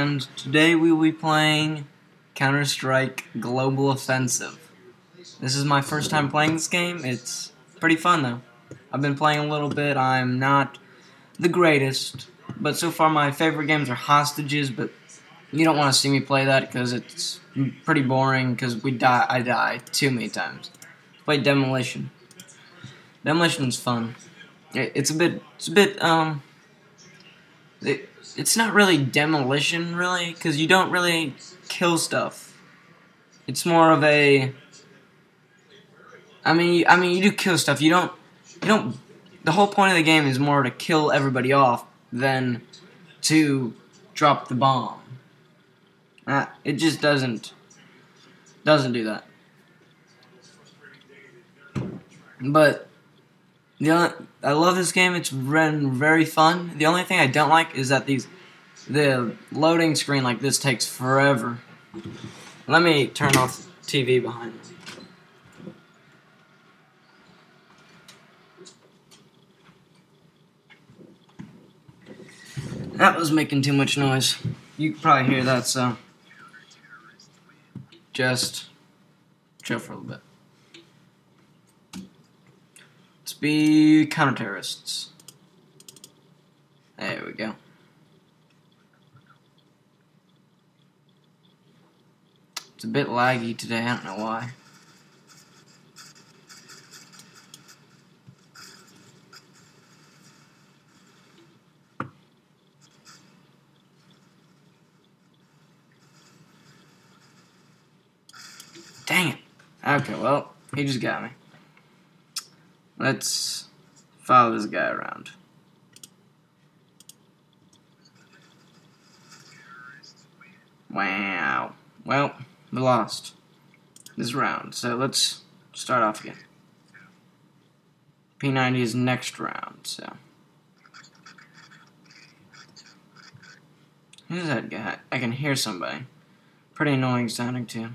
and today we will be playing Counter-Strike Global Offensive. This is my first time playing this game. It's pretty fun though. I've been playing a little bit. I'm not the greatest, but so far my favorite games are Hostages, but you don't want to see me play that because it's pretty boring because we die. I die too many times. Play Demolition. Demolition's fun. It's a bit. It's a bit. Um. It, it's not really demolition, really, because you don't really kill stuff. It's more of a. I mean, I mean, you do kill stuff. You don't. You don't. The whole point of the game is more to kill everybody off than to drop the bomb. Uh, it just doesn't. Doesn't do that. But the only, I love this game. It's been very fun. The only thing I don't like is that these the loading screen like this takes forever. Let me turn off TV behind me. That was making too much noise. You can probably hear that, so just chill for a little bit. Let's be counter-terrorists. There we go. It's a bit laggy today, I don't know why. Dang it. Okay, well, he just got me. Let's follow this guy around. Wow. Well, we lost this round, so let's start off again. P90 is next round, so. Who's that guy? I can hear somebody. Pretty annoying sounding, too.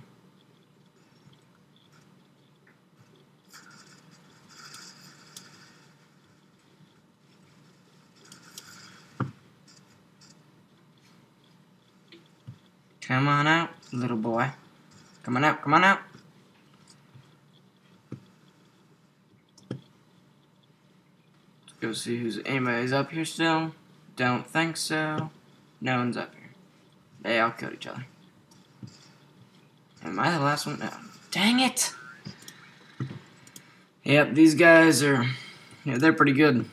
Come on out, little boy. Come on out, come on out. Let's go see who's anybody's up here still. Don't think so. No one's up here. They all killed each other. Am I the last one? No. Dang it! Yep, these guys are, yeah, they're pretty good.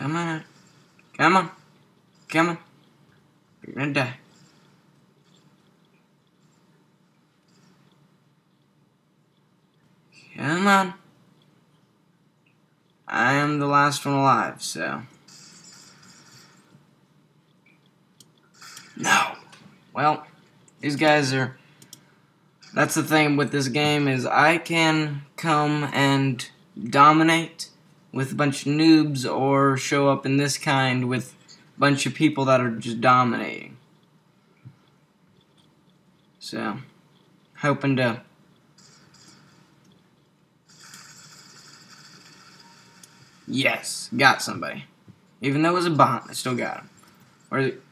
Come on. Come on. Come on. You're gonna die. Come on. I am the last one alive, so. No. Well, these guys are. That's the thing with this game is I can come and dominate with a bunch of noobs or show up in this kind with a bunch of people that are just dominating. So, hoping to Yes, got somebody. Even though it was a bot, I still got him. Where is it?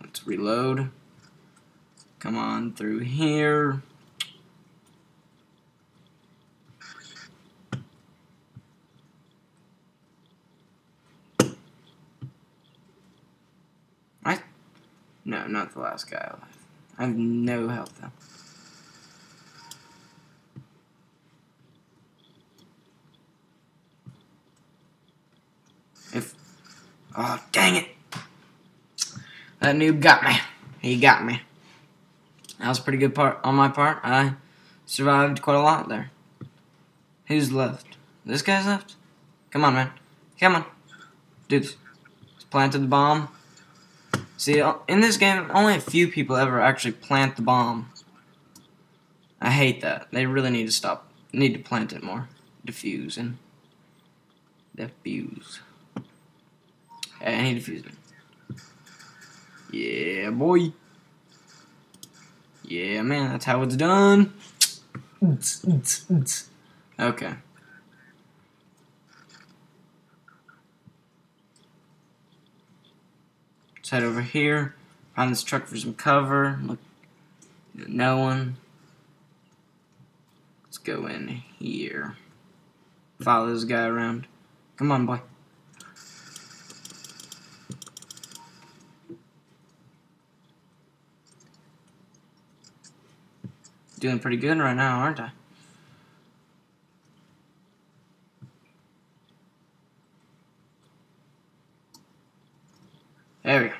Let's reload. Come on through here. I no, not the last guy alive. I have no health though. If oh dang it. That noob got me. He got me. That was a pretty good part on my part. I survived quite a lot there. Who's left? This guy's left? Come on, man. Come on. Dude, planted the bomb. See, uh, in this game, only a few people ever actually plant the bomb. I hate that. They really need to stop. Need to plant it more. Diffuse and diffuse. Hey, I need diffusing. Yeah, boy. Yeah, man, that's how it's done. Okay. Let's head over here. Find this truck for some cover. Look, no one. Let's go in here. Follow this guy around. Come on, boy. Doing pretty good right now, aren't I? There we go.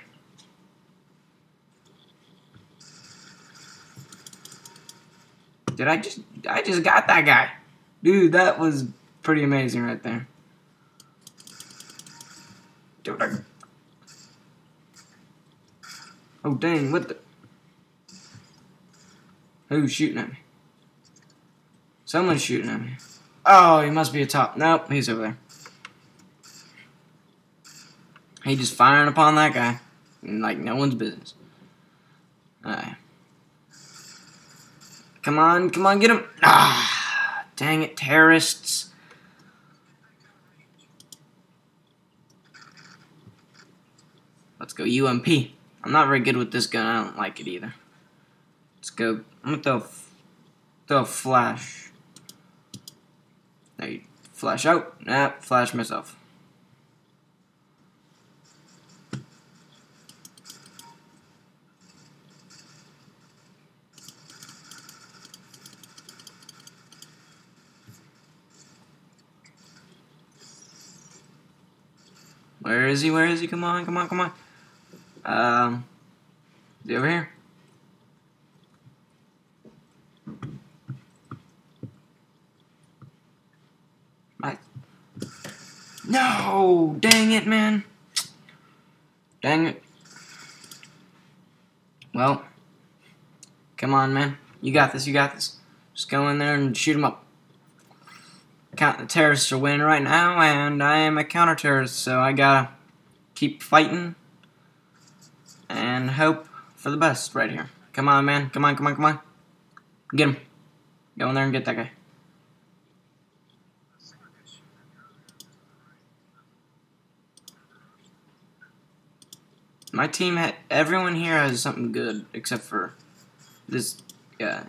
Did I just I just got that guy. Dude, that was pretty amazing right there. Dude, I... Oh dang, what the Who's shooting at me? Someone's shooting at me. Oh, he must be a top. Nope, he's over there. He just firing upon that guy. Like no one's business. Alright. Come on, come on, get him. Ah, dang it, terrorists. Let's go UMP. I'm not very good with this gun. I don't like it either. Let's go. I'm gonna throw, throw a flash. You flash out. Nah, flash myself. Where is he? Where is he? Come on, come on, come on. Um, is he over here? No! Dang it, man. Dang it. Well, come on, man. You got this, you got this. Just go in there and shoot them up. Count the terrorists are winning right now, and I am a counter-terrorist, so I gotta keep fighting and hope for the best right here. Come on, man. Come on, come on, come on. Get him. Go in there and get that guy. My team, had, everyone here has something good except for this guy.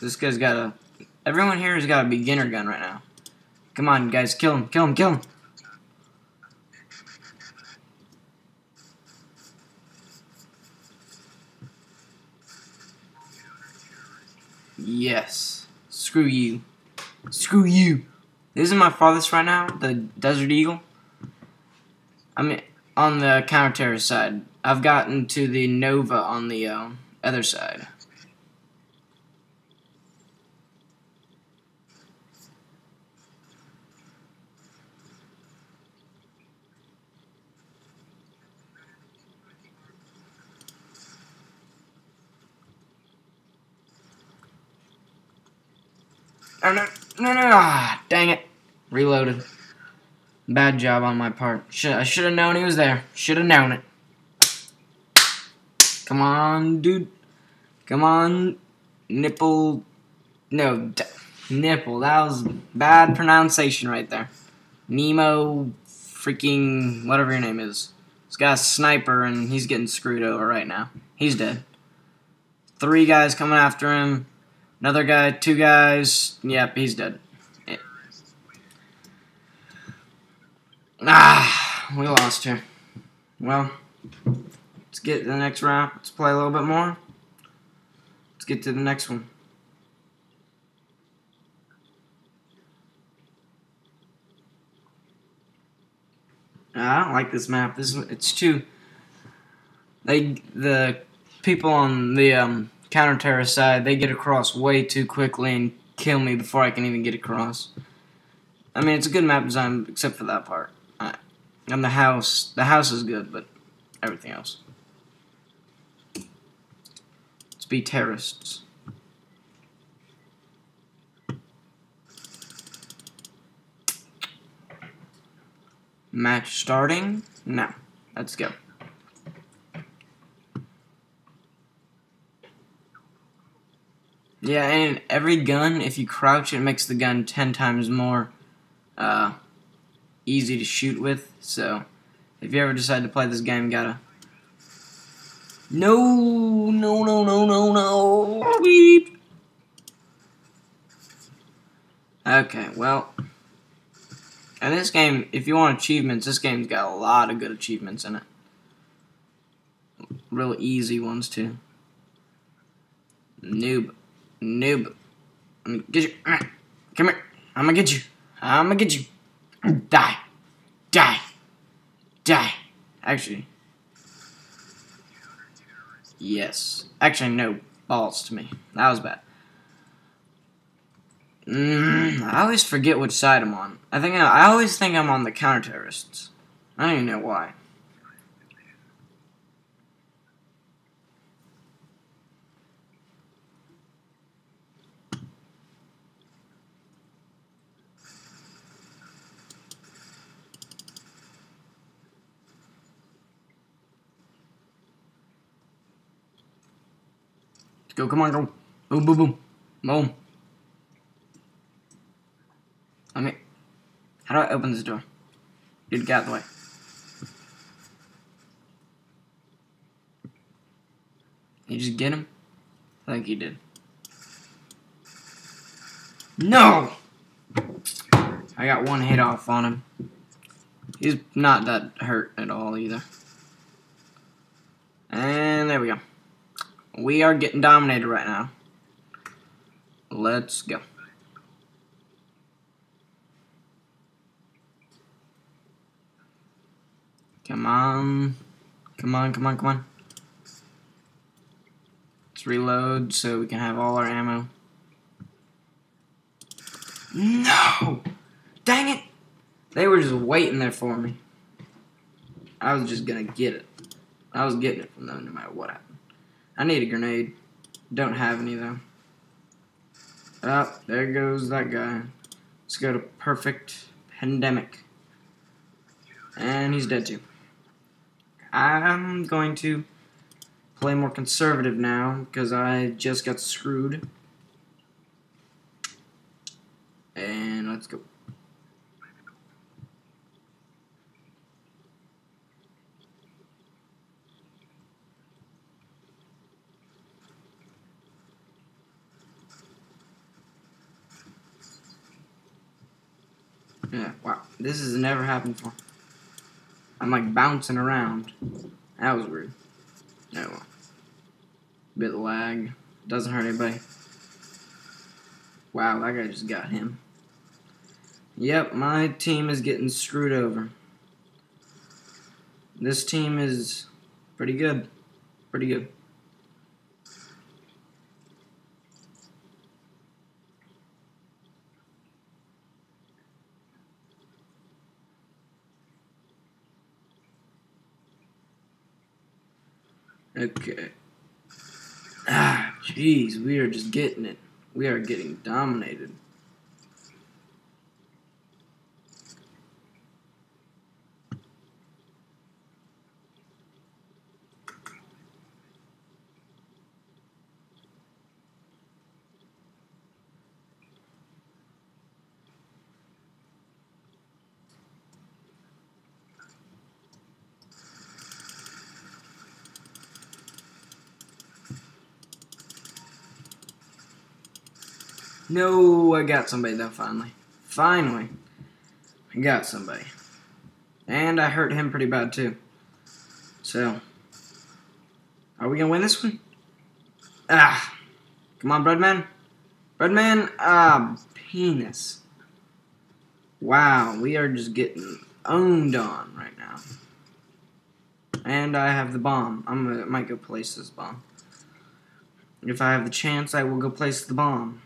This guy's got a, everyone here has got a beginner gun right now. Come on, guys, kill him, kill him, kill him. Yes. Screw you. Screw you. This is my farthest right now, the Desert Eagle. I mean, on the counter side. I've gotten to the Nova on the uh, other side. Oh, no, no, no, ah, dang it. Reloaded. Bad job on my part. Should, I should have known he was there. Should have known it. Come on, dude. Come on. Nipple. No, nipple. That was bad pronunciation right there. Nemo freaking whatever your name is. This guy's sniper and he's getting screwed over right now. He's dead. Three guys coming after him. Another guy, two guys. Yep, he's dead. Ah, we lost here. Well, let's get to the next round. Let's play a little bit more. Let's get to the next one. I don't like this map. This it's too. They the people on the um, counter terrorist side they get across way too quickly and kill me before I can even get across. I mean, it's a good map design except for that part. And the house, the house is good, but everything else. Let's be terrorists. Match starting? Now, let's go. Yeah, and every gun, if you crouch, it makes the gun ten times more uh, easy to shoot with. So, if you ever decide to play this game, you gotta. No, no, no, no, no, no. Weep. Okay, well. And this game, if you want achievements, this game's got a lot of good achievements in it. Real easy ones, too. Noob. Noob. Get you. Come here. I'm gonna get you. I'm gonna get you. Die. Die. Die. Actually. Yes. Actually, no. Balls to me. That was bad. Mm, I always forget which side I'm on. I think I, I always think I'm on the counter terrorists. I don't even know why. Go, come on, go. Boom, boom, boom. Boom. Let me... How do I open this door? Dude, get out of the way. You just get him? I think you did. No! I got one hit off on him. He's not that hurt at all either. And there we go. We are getting dominated right now. Let's go. Come on. Come on, come on, come on. Let's reload so we can have all our ammo. No! Dang it! They were just waiting there for me. I was just gonna get it. I was getting it from them no matter what happened. I need a grenade. Don't have any though. Oh, there goes that guy. Let's go to perfect pandemic. And he's dead too. I'm going to play more conservative now because I just got screwed. And let's go. Yeah, wow. This has never happened before. I'm like bouncing around. That was weird. Oh well. Bit lag. Doesn't hurt anybody. Wow, that guy just got him. Yep, my team is getting screwed over. This team is pretty good. Pretty good. Okay. Ah, jeez, we are just getting it. We are getting dominated. No, I got somebody though, finally. Finally. I got somebody. And I hurt him pretty bad too. So, are we gonna win this one? Ah, come on, Breadman. Breadman, ah, penis. Wow, we are just getting owned on right now. And I have the bomb. I'm gonna, might go place this bomb. If I have the chance, I will go place the bomb.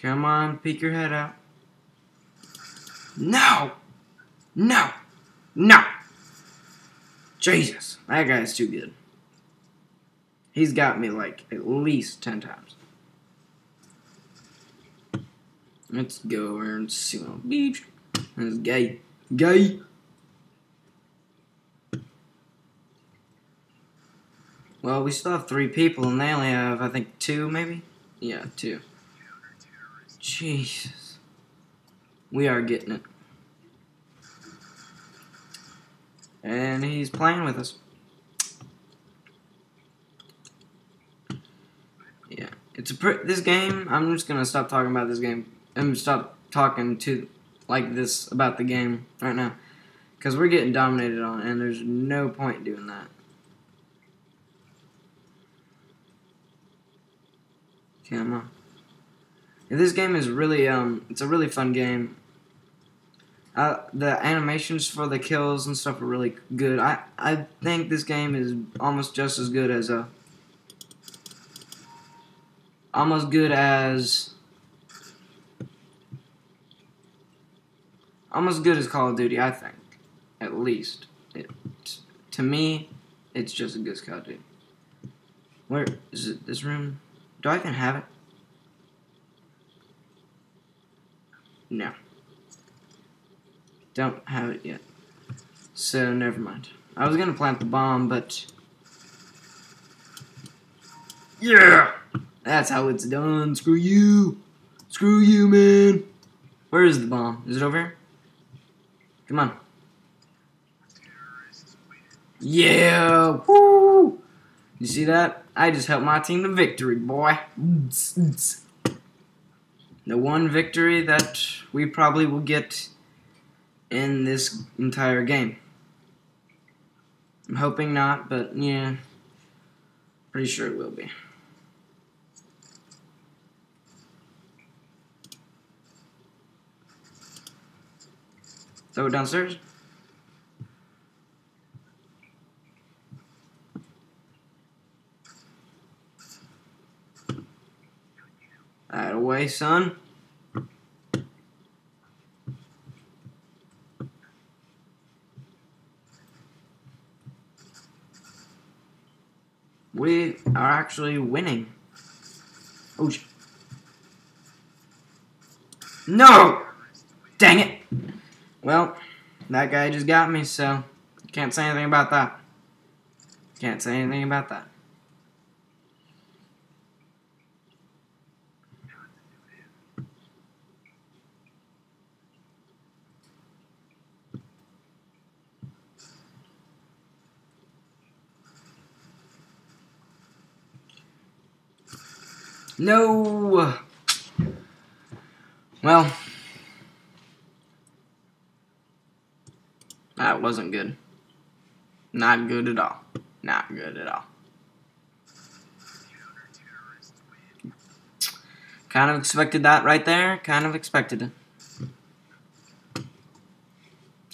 Come on, peek your head out. No! No! No! Jesus, that guy's too good. He's got me like at least 10 times. Let's go over and see my beach. That's gay. Gay! Well, we still have three people, and they only have, I think, two, maybe? Yeah, two. Jesus. We are getting it. And he's playing with us. Yeah, it's a this game. I'm just gonna stop talking about this game. I'm stop talking to like this about the game right now, because we're getting dominated on, and there's no point doing that. Come on. Yeah, this game is really um, it's a really fun game. Uh, the animations for the kills and stuff are really good. I I think this game is almost just as good as a almost good as almost good as Call of Duty. I think, at least. It, to me, it's just as good as Call of Duty. Where is it? This room? Do I even have it? No. Don't have it yet. So, never mind. I was gonna plant the bomb, but... Yeah! That's how it's done. Screw you! Screw you, man! Where is the bomb? Is it over here? Come on. Yeah! Woo! You see that? I just helped my team to victory, boy. The one victory that we probably will get in this entire game. I'm hoping not, but yeah, pretty sure it will be. Throw it downstairs. Away, son. We are actually winning. Oh, no! Dang it! Well, that guy just got me, so can't say anything about that. Can't say anything about that. No! Well, that wasn't good. Not good at all. Not good at all. Kind of expected that right there. Kind of expected it.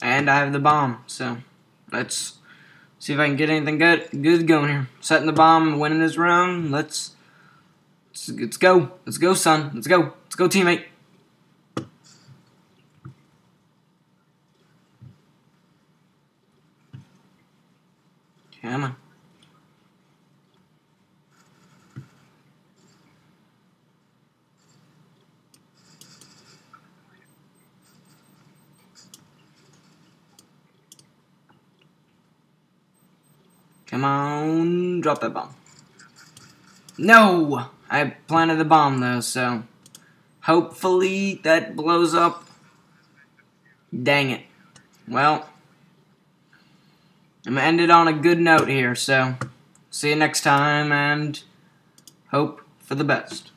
And I have the bomb, so let's see if I can get anything good good going here. Setting the bomb, winning this round. Let's Let's, let's go. Let's go, son. Let's go. Let's go, teammate. Come on. Come on, drop that bomb. No! I planted the bomb though, so hopefully that blows up. Dang it. Well, I'm gonna end it on a good note here, so see you next time and hope for the best.